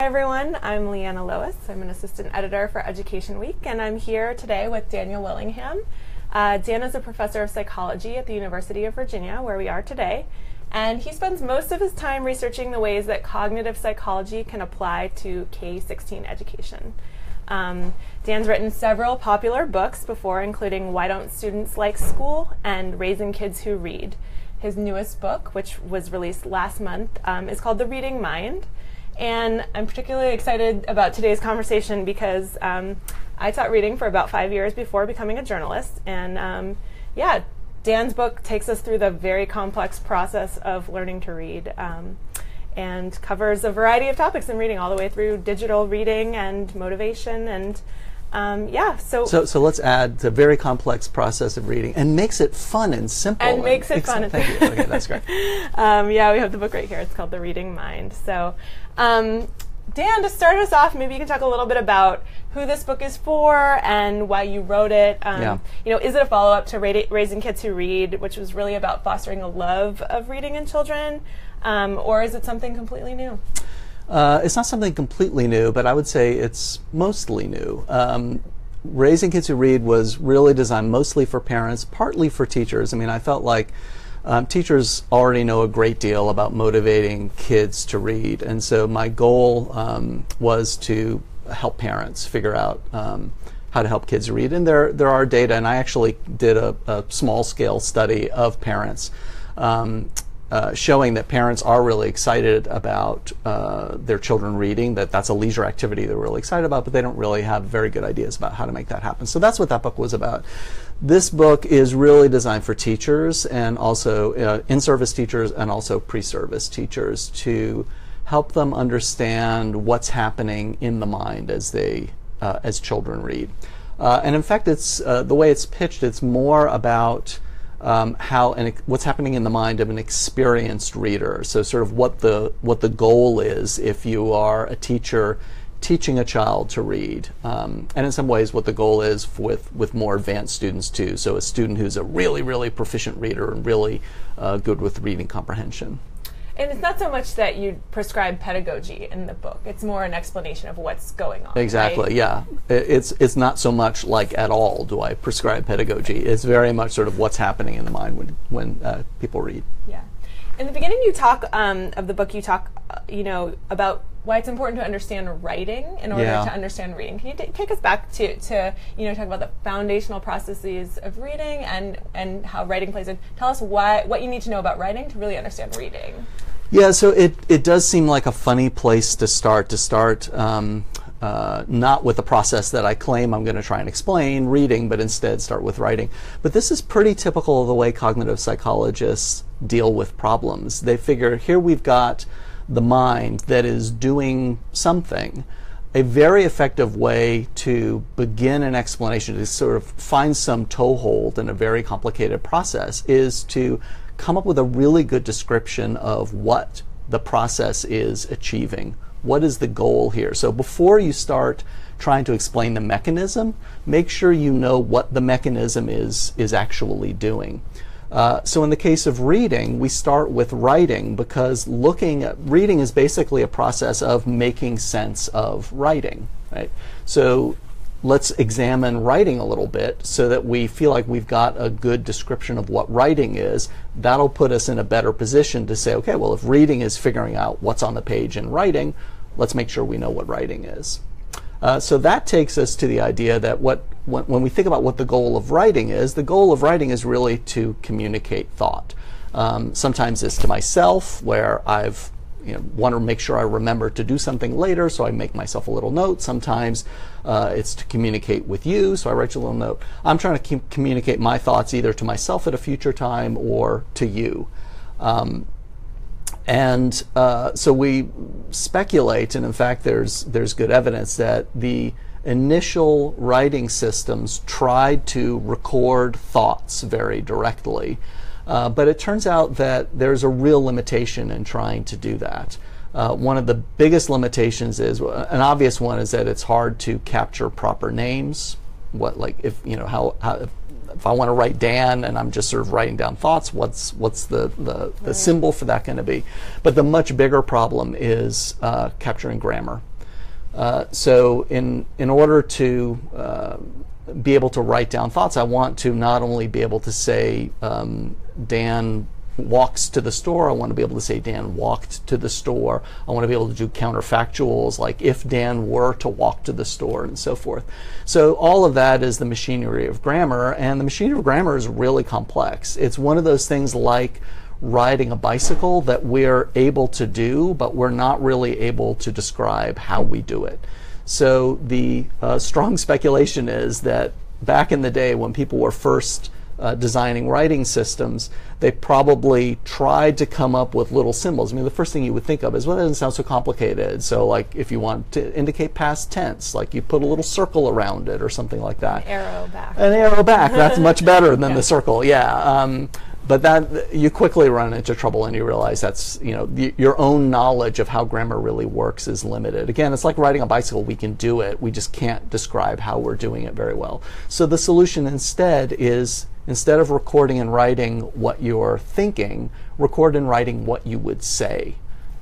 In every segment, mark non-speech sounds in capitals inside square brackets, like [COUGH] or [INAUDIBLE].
Hi everyone, I'm Liana Loewus. I'm an assistant editor for Education Week, and I'm here today with Daniel Willingham. Uh, Dan is a professor of psychology at the University of Virginia, where we are today, and he spends most of his time researching the ways that cognitive psychology can apply to K 16 education. Um, Dan's written several popular books before, including Why Don't Students Like School and Raising Kids Who Read. His newest book, which was released last month, um, is called The Reading Mind. And I'm particularly excited about today's conversation because um, I taught reading for about five years before becoming a journalist. And um, yeah, Dan's book takes us through the very complex process of learning to read um, and covers a variety of topics in reading, all the way through digital reading and motivation and um, yeah, so, so so let's add the very complex process of reading and makes it fun and simple. And, and makes it fun. Thank you. Okay, that's great. [LAUGHS] um, yeah, we have the book right here. It's called The Reading Mind. So, um, Dan, to start us off, maybe you can talk a little bit about who this book is for and why you wrote it. Um, yeah. You know, is it a follow up to Raising Kids Who Read, which was really about fostering a love of reading in children, um, or is it something completely new? Uh, it's not something completely new, but I would say it's mostly new. Um, Raising Kids Who Read was really designed mostly for parents, partly for teachers. I mean, I felt like um, teachers already know a great deal about motivating kids to read, and so my goal um, was to help parents figure out um, how to help kids read. And there, there are data, and I actually did a, a small scale study of parents. Um, uh, showing that parents are really excited about uh, their children reading, that that's a leisure activity they're really excited about, but they don't really have very good ideas about how to make that happen. So that's what that book was about. This book is really designed for teachers and also uh, in service teachers and also pre service teachers to help them understand what's happening in the mind as they uh, as children read. Uh, and in fact, it's the way it's pitched, it's more about um, how and what's happening in the mind of an experienced reader. So, sort of what the what the goal is if you are a teacher teaching a child to read, um, and in some ways, what the goal is with with more advanced students too. So, a student who's a really really proficient reader and really uh, good with reading comprehension. And it's not so much that you prescribe pedagogy in the book; it's more an explanation of what's going on. Exactly. Right? Yeah. It's it's not so much like at all do I prescribe pedagogy. It's very much sort of what's happening in the mind when when uh, people read. Yeah. In the beginning, you talk um, of the book. You talk, uh, you know, about why it's important to understand writing in order yeah. to understand reading. Can you t- take us back to, to you know talk about the foundational processes of reading and and how writing plays in? Tell us why what you need to know about writing to really understand reading. Yeah, so it, it does seem like a funny place to start, to start um, uh, not with the process that I claim I'm going to try and explain, reading, but instead start with writing. But this is pretty typical of the way cognitive psychologists deal with problems. They figure here we've got the mind that is doing something. A very effective way to begin an explanation, to sort of find some toehold in a very complicated process, is to come up with a really good description of what the process is achieving. What is the goal here? So before you start trying to explain the mechanism, make sure you know what the mechanism is is actually doing. Uh, so in the case of reading, we start with writing because looking at reading is basically a process of making sense of writing. Right. So let's examine writing a little bit so that we feel like we've got a good description of what writing is. That'll put us in a better position to say, okay, well, if reading is figuring out what's on the page in writing, let's make sure we know what writing is. Uh, so that takes us to the idea that what when, when, we think about what the goal of writing is, the goal of writing is really to communicate thought. Um, sometimes it's to myself, where I've you know, want to make sure I remember to do something later, so I make myself a little note. Sometimes uh, it's to communicate with you, so I write you a little note. I'm trying to communicate my thoughts either to myself at a future time or to you. Um, and uh, so we speculate, and in fact, there's there's good evidence that the initial writing systems tried to record thoughts very directly. Uh, but it turns out that there's a real limitation in trying to do that. Uh, one of the biggest limitations is an obvious one is that it's hard to capture proper names. What like if you know how, how if I want to write Dan and I'm just sort of writing down thoughts, what's what's the the, the symbol for that going to be? But the much bigger problem is uh, capturing grammar. Uh, so in in order to uh, be able to write down thoughts, I want to not only be able to say um, Dan walks to the store. I want to be able to say Dan walked to the store. I want to be able to do counterfactuals like if Dan were to walk to the store and so forth. So all of that is the machinery of grammar, and the machinery of grammar is really complex. It's one of those things like riding a bicycle that we're able to do, but we're not really able to describe how we do it. So the uh, strong speculation is that back in the day when people were first uh, designing writing systems, they probably tried to come up with little symbols. I mean, the first thing you would think of is, well, that doesn't sound so complicated. So, like, if you want to indicate past tense, like you put a little circle around it or something like that. An arrow back. An arrow back. That's much better than [LAUGHS] yeah. the circle. Yeah. Um, but that you quickly run into trouble and you realize that's you know your own knowledge of how grammar really works is limited. Again it's like riding a bicycle. We can do it. We just can't describe how we're doing it very well. So the solution instead is instead of recording and writing what you're thinking record and writing what you would say.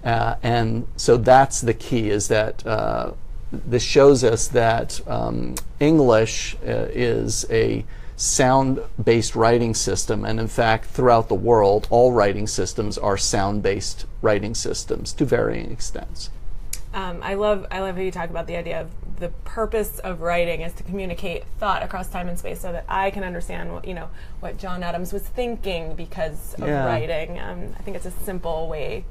Uh, and so that's the key is that uh, this shows us that um, english uh, is a sound based writing system. And in fact, throughout the world, all writing systems are sound based writing systems to varying extents. Um, I love I love how you talk about the idea of the purpose of writing is to communicate thought across time and space, so that I can understand what you know what John Adams was thinking because of yeah. writing. Um, I think it's a simple way.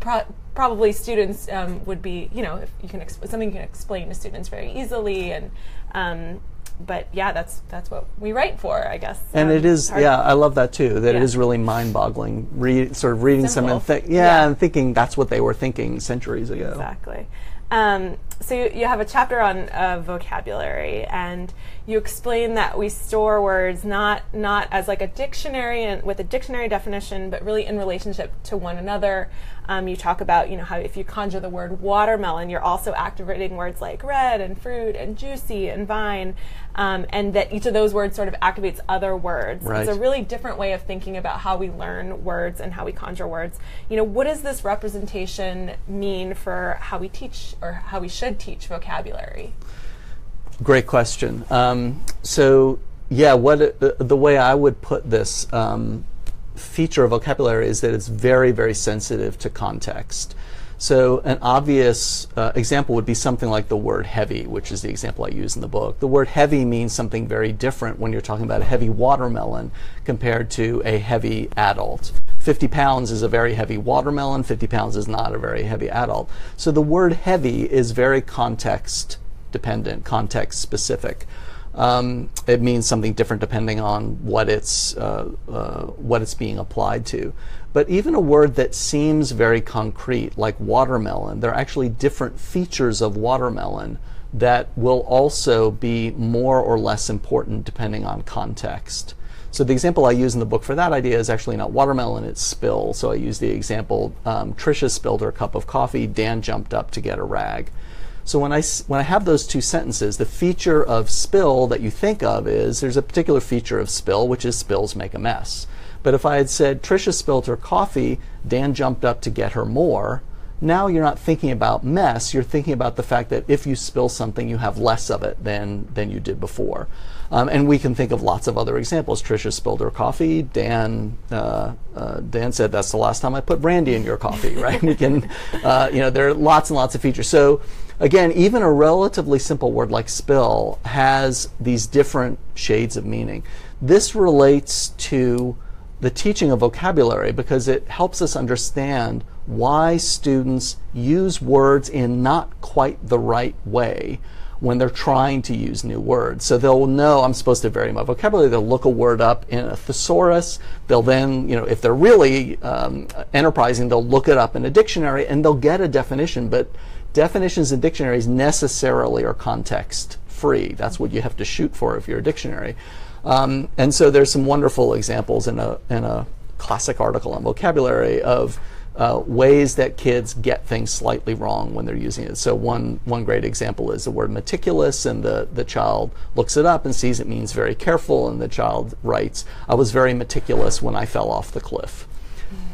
Pro- probably students um, would be you know if you can exp- something you can explain to students very easily and um, but yeah, that's that's what we write for, I guess. And um, it is, yeah, I love that too. That yeah. it is really mind-boggling. Read, sort of reading Simple. some and th- yeah, yeah, and thinking that's what they were thinking centuries ago. Exactly. Um, so you, you, have a chapter on uh, vocabulary, and you explain that we store words not not as like a dictionary and with a dictionary definition, but really in relationship to one another. Um, you talk about you know how if you conjure the word watermelon, you're also activating words like red and fruit and juicy and vine, um, and that each of those words sort of activates other words. Right. It's a really different way of thinking about how we learn words and how we conjure words. You know, what does this representation mean for how we teach or how we should teach vocabulary? Great question. Um, so, yeah, what uh, the way I would put this um, feature of vocabulary is that it's very, very sensitive to context. So, an obvious uh, example would be something like the word heavy, which is the example I use in the book. The word heavy means something very different when you're talking about a heavy watermelon compared to a heavy adult. 50 pounds is a very heavy watermelon, 50 pounds is not a very heavy adult. So, the word heavy is very context dependent, context specific. Um, it means something different depending on what it's uh, uh, what it's being applied to. But even a word that seems very concrete, like watermelon, there are actually different features of watermelon that will also be more or less important depending on context. So the example I use in the book for that idea is actually not watermelon, it's spill. So I use the example um, Trisha spilled her cup of coffee, Dan jumped up to get a rag. So when I, when I have those two sentences, the feature of spill that you think of is there's a particular feature of spill, which is spills make a mess. But if I had said Trisha spilled her coffee, Dan jumped up to get her more, now you're not thinking about mess, you're thinking about the fact that if you spill something, you have less of it than, than you did before. Um, and we can think of lots of other examples. Trisha spilled her coffee. Dan, uh, uh, Dan said that's the last time I put brandy in your coffee, [LAUGHS] right? we can, uh, you know, there are lots and lots of features. So again, even a relatively simple word like spill has these different shades of meaning. This relates to the teaching of vocabulary because it helps us understand why students use words in not quite the right way when they're trying to use new words. So they'll know I'm supposed to vary my vocabulary. They'll look a word up in a thesaurus. They'll then, you know, if they're really um, enterprising, they'll look it up in a dictionary and they'll get a definition. But definitions in dictionaries necessarily are context free. That's what you have to shoot for if you're a dictionary. Um, and so there's some wonderful examples in a in a classic article on vocabulary of uh, ways that kids get things slightly wrong when they're using it. So one one great example is the word meticulous, and the the child looks it up and sees it means very careful, and the child writes, "I was very meticulous when I fell off the cliff."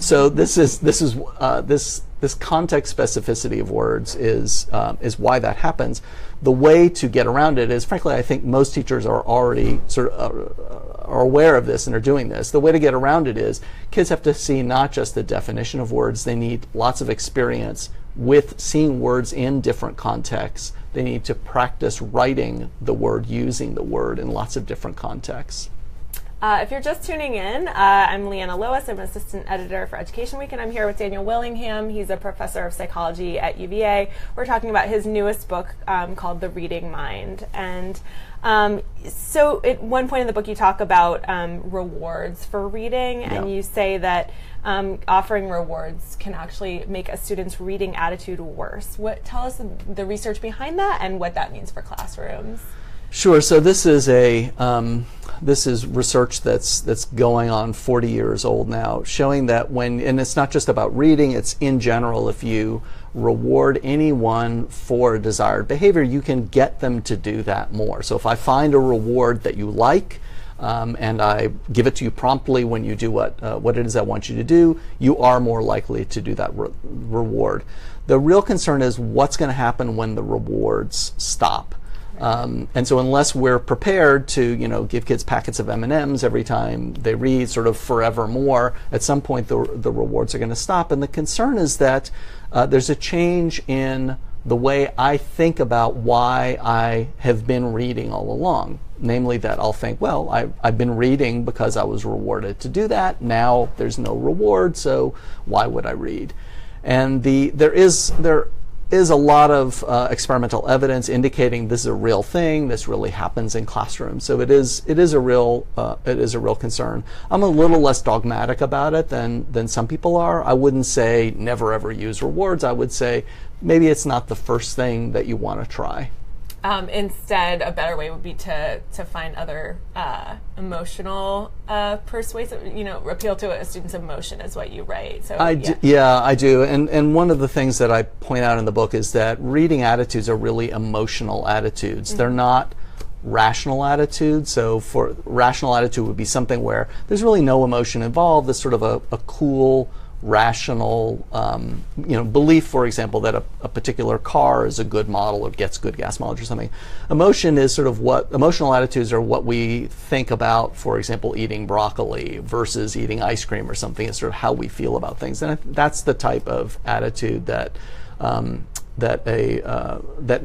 So this is this is uh, this this context specificity of words is um, is why that happens. The way to get around it is, frankly, I think most teachers are already sort of uh, are aware of this and are doing this. The way to get around it is kids have to see not just the definition of words; they need lots of experience with seeing words in different contexts. They need to practice writing the word, using the word in lots of different contexts. Uh, if you're just tuning in, uh, I'm Liana Loewus. I'm an assistant editor for Education Week, and I'm here with Daniel Willingham. He's a professor of psychology at UVA. We're talking about his newest book um, called The Reading Mind. And um, so, at one point in the book, you talk about um, rewards for reading, and you say that um, offering rewards can actually make a student's reading attitude worse. What tell us the research behind that and what that means for classrooms? Sure. So this is a um, this is research that's that's going on 40 years old now, showing that when and it's not just about reading; it's in general. If you reward anyone for a desired behavior, you can get them to do that more. So if I find a reward that you like. Um, and I give it to you promptly when you do what uh, what it is I want you to do, you are more likely to do that re- reward. The real concern is what's going to happen when the rewards stop. Um, and so unless we're prepared to, you know, give kids packets of M&Ms every time they read sort of forevermore, at some point the, the rewards are going to stop. And the concern is that uh, there's a change in the way I think about why I have been reading all along. Namely, that I'll think, well, I, I've been reading because I was rewarded to do that. Now there's no reward, so why would I read? And the there is there is a lot of uh, experimental evidence indicating this is a real thing. This really happens in classrooms. So it is it is a real uh, it is a real concern. I'm a little less dogmatic about it than than some people are. I wouldn't say never ever use rewards. I would say maybe it's not the first thing that you want to try. Um, instead, a better way would be to to find other uh, emotional uh, persuasive, you know, appeal to a student's emotion is what you write. So I yeah. d- yeah, I do. And and one of the things that I point out in the book is that reading attitudes are really emotional attitudes. They're not rational attitudes. So for rational attitude would be something where there's really no emotion involved. It's sort of a, a cool rational um, you know belief for example that a, a particular car is a good model or gets good gas mileage or something. Emotion is sort of what emotional attitudes are what we think about for example eating broccoli versus eating ice cream or something. It's sort of how we feel about things. And that's the type of attitude that um, that a uh, that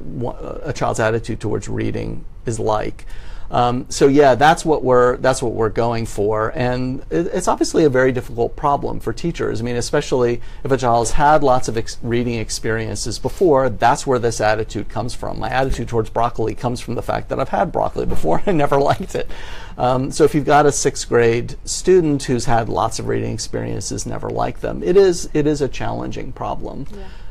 a child's attitude towards reading is like um, so yeah, that's what we're that's what we're going for, and it, it's obviously a very difficult problem for teachers. I mean, especially if a child's had lots of ex- reading experiences before. That's where this attitude comes from. My attitude towards broccoli comes from the fact that I've had broccoli before [LAUGHS] and I never liked it. Um, so if you've got a sixth grade student who's had lots of reading experiences, never liked them, it is it is a challenging problem.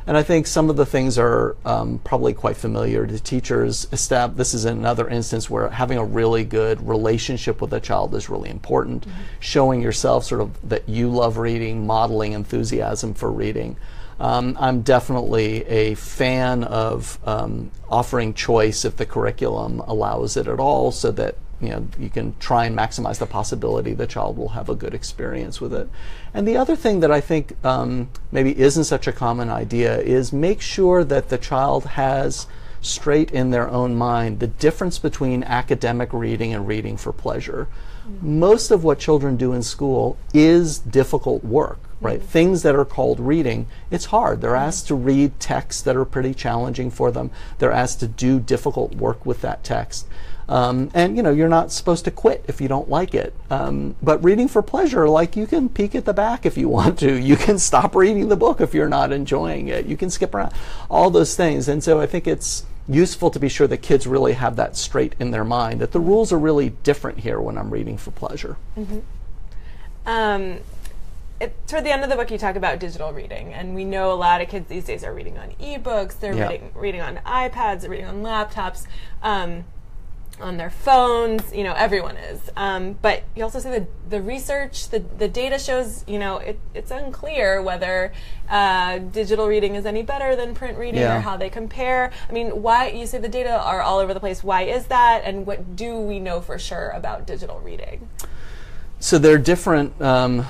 And I think some of the things are um, probably quite familiar to teachers. This is another instance where having a really good relationship with a child is really important. Showing yourself sort of that you love reading, modeling enthusiasm for reading. Um, I'm definitely a fan of um, offering choice if the curriculum allows it at all, so that you know you can try and maximize the possibility the child will have a good experience with it. And the other thing that I think um, maybe isn't such a common idea is make sure that the child has straight in their own mind the difference between academic reading and reading for pleasure. Mm-hmm. Most of what children do in school is difficult work, right? Mm-hmm. Things that are called reading, it's hard. They're mm-hmm. asked to read texts that are pretty challenging for them. They're asked to do difficult work with that text. Um, and you know you're not supposed to quit if you don't like it. Um, but reading for pleasure, like you can peek at the back if you [LAUGHS] want to. You can stop reading the book if you're not enjoying it. You can skip around. All those things. And so I think it's useful to be sure that kids really have that straight in their mind that the rules are really different here when I'm reading for pleasure. Mm-hmm. Um, it, toward the end of the book, you talk about digital reading, and we know a lot of kids these days are reading on ebooks. They're Yeah. reading reading on iPads. They're reading on laptops. Um, on their phones. You know, everyone is. Um, but you also say the the research, the the data shows. You know, it, it's unclear whether uh, digital reading is any better than print reading Yeah. or how they compare. I mean, why you say the data are all over the place? Why is that? And what do we know for sure about digital reading? So there are different um,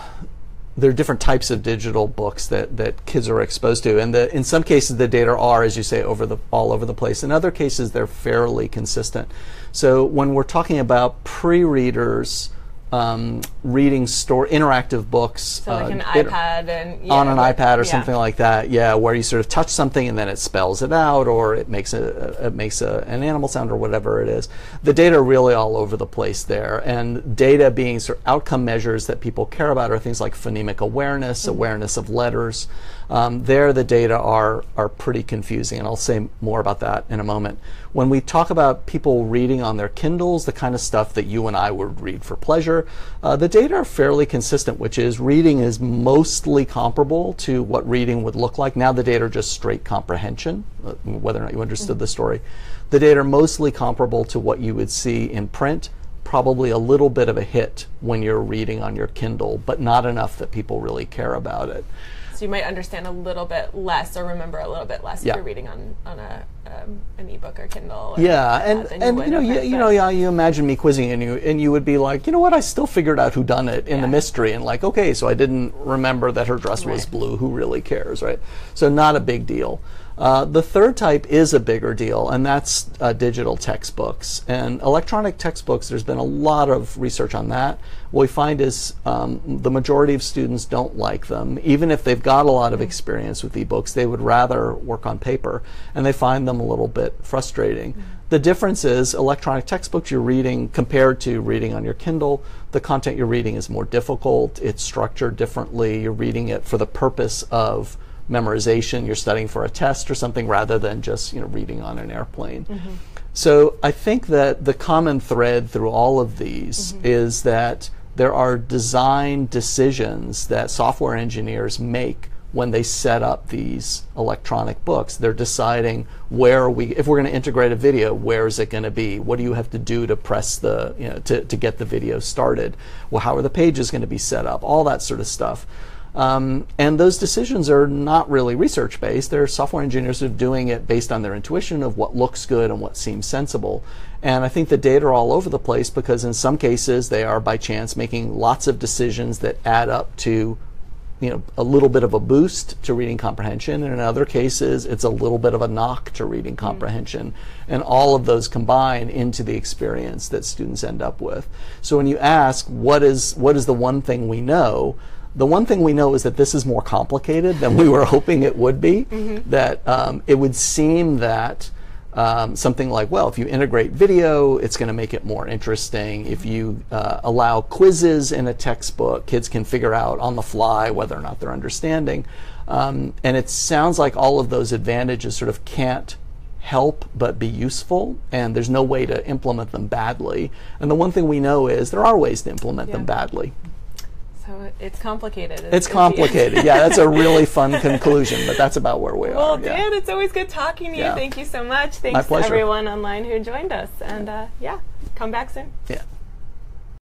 there are different types of digital books that, that kids are exposed to, and the, in some cases the data are, as you say, over the all over the place. In other cases, they're fairly consistent. So when we're talking about pre-readers um, reading store interactive books, So like uh, an it- iPad and yeah, on an like- iPad or yeah. something like that. Yeah, where you sort of touch something and then it spells it out, or it makes a it makes a, an animal sound or whatever it is. The data are really all over the place there, and data being sort of outcome measures that people care about are things like phonemic awareness, Mm-hmm. awareness of letters. Um, there, the data are are pretty confusing, and I'll say more about that in a moment. When we talk about people reading on their Kindles, the kind of stuff that you and I would read for pleasure, uh, the data are fairly consistent, which is reading is mostly comparable to what reading would look like. Now the data are just straight comprehension, uh, whether or not you understood the story. The data are mostly comparable to what you would see in print. Probably a little bit of a hit when you're reading on your Kindle, but not enough that people really care about it. So you might understand a little bit less or remember a little bit less Yeah. if you're reading on on a um, an ebook or Kindle. Or Yeah, and and would you know you, you know yeah you imagine me quizzing and you and you would be like you know what I still figured out who done it in the mystery and like okay so I didn't remember that her dress was blue who really cares right so not a big deal. Uh, the third type is a bigger deal, and that's uh, digital textbooks. And electronic textbooks, there's been a lot of research on that. What we find is um, the majority of students don't like them. Even if they've got a lot of experience with ebooks, they would rather work on paper, and they find them a little bit frustrating. The difference is electronic textbooks you're reading compared to reading on your Kindle, the content you're reading is more difficult, it's structured differently, you're reading it for the purpose of memorization, you're studying for a test or something rather than just you know reading on an airplane. Mm-hmm. So I think that the common thread through all of these mm-hmm. is that there are design decisions that software engineers make when they set up these electronic books. They're deciding where are we if we're going to integrate a video, where is it going to be? What do you have to do to press the you know to, to get the video started? Well, how are the pages going to be set up? All that sort of stuff. Um, and those decisions are not really research based. They're software engineers who are doing it based on their intuition of what looks good and what seems sensible. And I think the data are all over the place because in some cases they are by chance making lots of decisions that add up to you know a little bit of a boost to reading comprehension. And in other cases it's a little bit of a knock to reading comprehension. And all of those combine into the experience that students end up with. So when you ask what is what is the one thing we know the one thing we know is that this is more complicated than we were [LAUGHS] hoping it would be that um, it would seem that um, something like, well, if you integrate video, it's going to make it more interesting. If you uh, allow quizzes in a textbook, kids can figure out on the fly whether or not they're understanding. Um, and it sounds like all of those advantages sort of can't help but be useful, and there's no way to implement them badly. And the one thing we know is there are ways to implement them badly. So it's complicated. is- It's complicated. yeah, that's a really [LAUGHS] fun conclusion, but that's about where we Well, are. yeah. Dan, it's always good talking to you. Yeah. Thank you so much. Thanks to everyone online who joined us. And uh, yeah, come back soon. yeah.